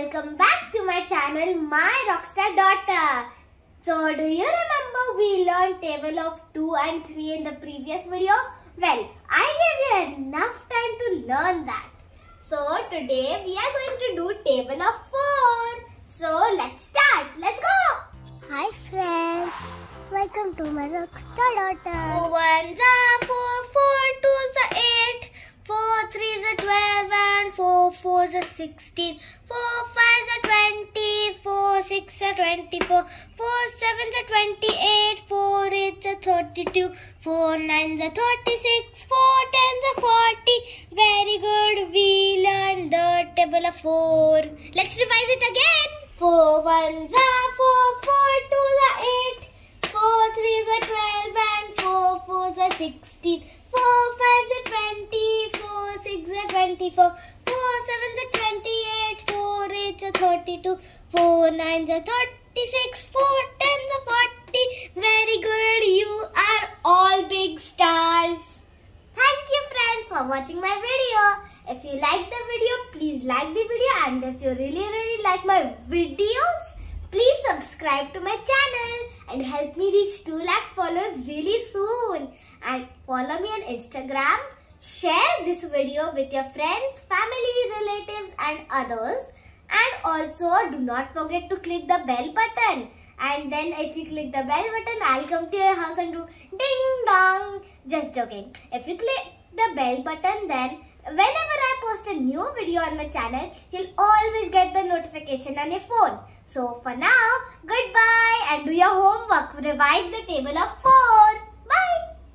welcome back to my channel My Rockstar Daughter. So do you remember we learned table of 2 and 3 in the previous video? Well, I gave you enough time to learn that. So today we are going to do table of 4. So let's start. Let's go. Hi friends, welcome to my rockstar daughter. 4 ones are 4 fours are 16, 4 fives are 20, 4 six are 24, 4 sevens are 28, 4 eights are 32, 4 nines are 36, 4 tens are 40. Very good, we learned the table of 4. Let's revise it again. 4 ones are 4, 4 twos are 8, 4 threes are 12 and 4 fours are 16, 4 fives are 20, 4 six are 24, 4 sevens are 28, 4 eights are 32, 4 nines are 36, 4 tens are 40. Very good, you are all big stars. Thank you friends for watching my video. If you like the video, please like the video and if you really really like my videos, please subscribe to my channel and help me reach 2 lakh followers really soon. And follow me on Instagram. Share this video with your friends, family, relatives and others. Also do not forget to click the bell button. And then if you click the bell button, I'll come to your house and do ding dong. Just joking. If you click the bell button, then whenever I post a new video on my channel, you'll always get the notification on your phone. So for now, goodbye and do your homework. Revise the table of 4.